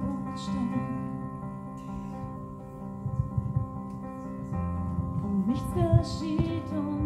cobblestone. Und mich versteht uns.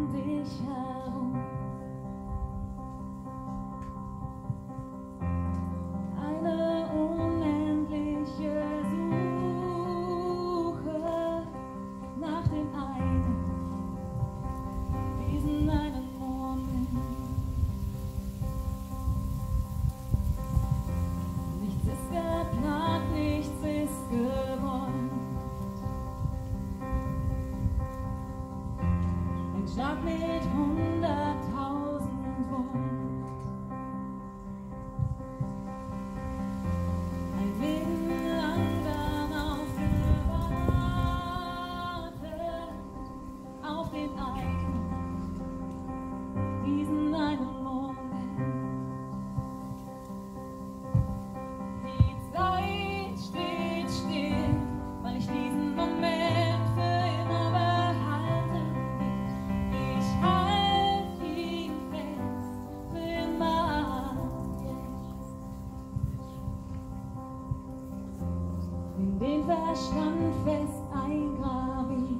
Not me. den Verstand fest eingraben.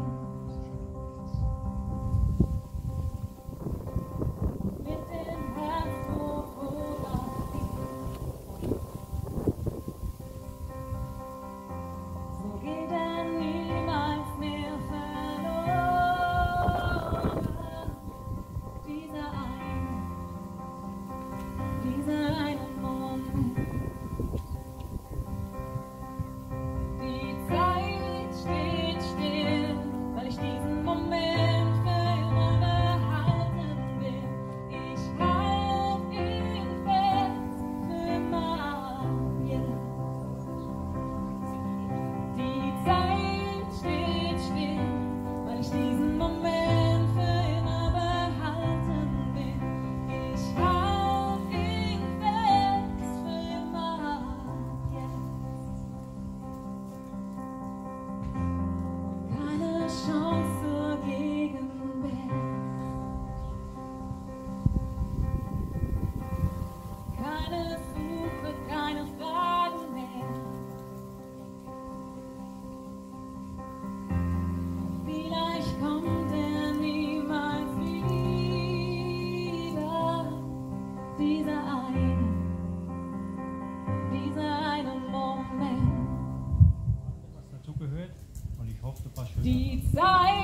die Zeit.